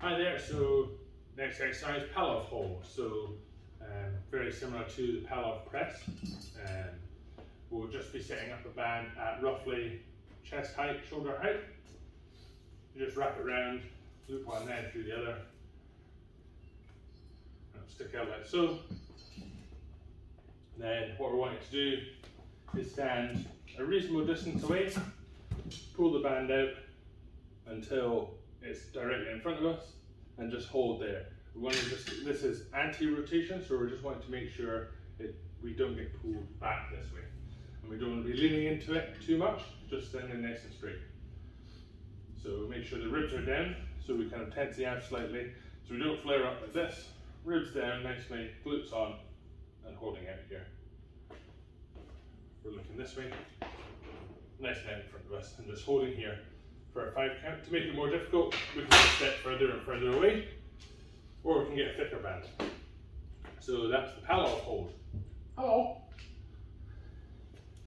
Hi there, so next exercise, Pallof hold. So um, very similar to the Pallof press. Um, we'll just be setting up a band at roughly chest height, shoulder height. You just wrap it around, loop one then through the other, and stick out like so. Then what we're wanting to do is stand a reasonable distance away, pull the band out until it's directly in front of us and just hold there. We want to just, this is anti-rotation, so we're just wanting to make sure it, we don't get pulled back this way. And we don't want to be leaning into it too much, just standing nice and straight. So make sure the ribs are down, so we kind of tense the abs slightly, so we don't flare up like this. Ribs down nicely, glutes on, and holding out here. We're looking this way, nice and out in front of us, and just holding here for a five count. To make it more difficult, we can step further and further away, or we can get a thicker band. So that's the Pallof hold. Hello.